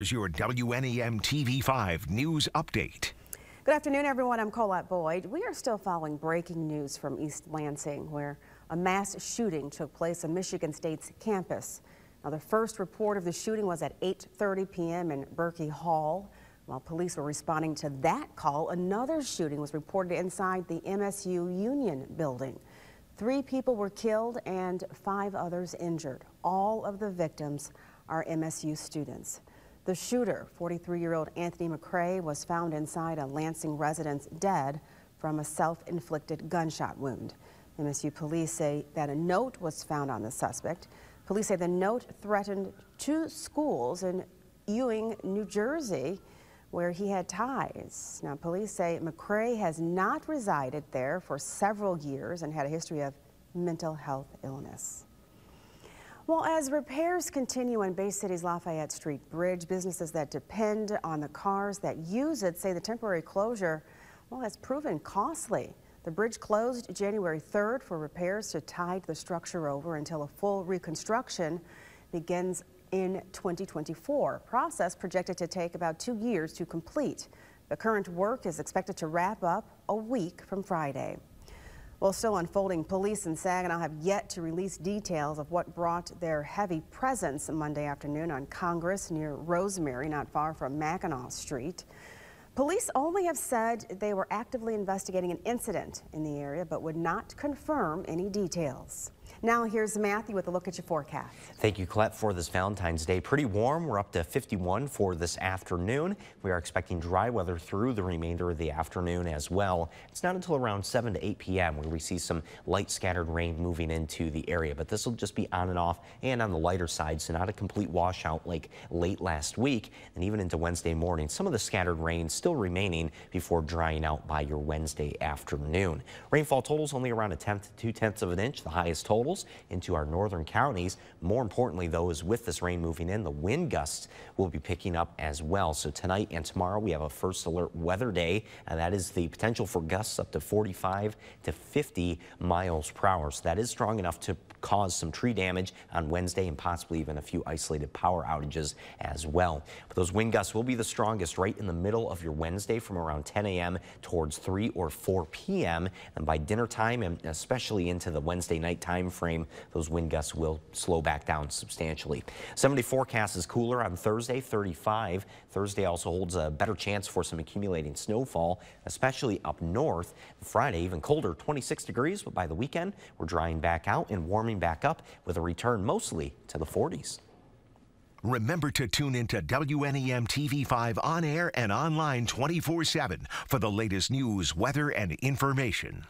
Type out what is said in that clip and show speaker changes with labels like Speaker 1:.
Speaker 1: Here's your WNEM TV5 news update.
Speaker 2: Good afternoon, everyone. I'm Colette Boyd. We are still following breaking news from East Lansing, where a mass shooting took place on Michigan State's campus. Now, the first report of the shooting was at 8.30 p.m. in Berkey Hall. While police were responding to that call, another shooting was reported inside the MSU Union building. Three people were killed and five others injured. All of the victims are MSU students. The shooter, 43-year-old Anthony McRae, was found inside a Lansing residence dead from a self-inflicted gunshot wound. MSU police say that a note was found on the suspect. Police say the note threatened two schools in Ewing, New Jersey, where he had ties. Now, police say McRae has not resided there for several years and had a history of mental health illness. Well, as repairs continue on Bay City's Lafayette Street Bridge, businesses that depend on the cars that use it say the temporary closure, well, has proven costly. The bridge closed January 3rd for repairs to tide the structure over until a full reconstruction begins in 2024. Process projected to take about two years to complete. The current work is expected to wrap up a week from Friday. Well, still unfolding, police in Saginaw have yet to release details of what brought their heavy presence Monday afternoon on Congress near Rosemary, not far from Mackinac Street. Police only have said they were actively investigating an incident in the area, but would not confirm any details. Now here's Matthew with a look at your forecast.
Speaker 3: Thank you, Colette, for this Valentine's Day. Pretty warm. We're up to 51 for this afternoon. We are expecting dry weather through the remainder of the afternoon as well. It's not until around 7 to 8 p.m. where we see some light scattered rain moving into the area, but this will just be on and off and on the lighter side, so not a complete washout like late last week and even into Wednesday morning. Some of the scattered rain still remaining before drying out by your Wednesday afternoon. Rainfall totals only around a tenth to two tenths of an inch, the highest total into our northern counties. More importantly, though, is with this rain moving in, the wind gusts will be picking up as well. So tonight and tomorrow, we have a first alert weather day, and that is the potential for gusts up to 45 to 50 miles per hour. So that is strong enough to cause some tree damage on Wednesday and possibly even a few isolated power outages as well. But those wind gusts will be the strongest right in the middle of your Wednesday from around 10 a.m. towards 3 or 4 p.m. And by dinner time and especially into the Wednesday night time frame, those wind gusts will slow back down substantially. 70 forecast is cooler on Thursday, 35. Thursday also holds a better chance for some accumulating snowfall, especially up north. Friday, even colder, 26 degrees, but by the weekend, we're drying back out and warming back up with a return mostly to the 40s.
Speaker 1: Remember to tune into WNEM TV5 on air and online 24 7 for the latest news, weather, and information.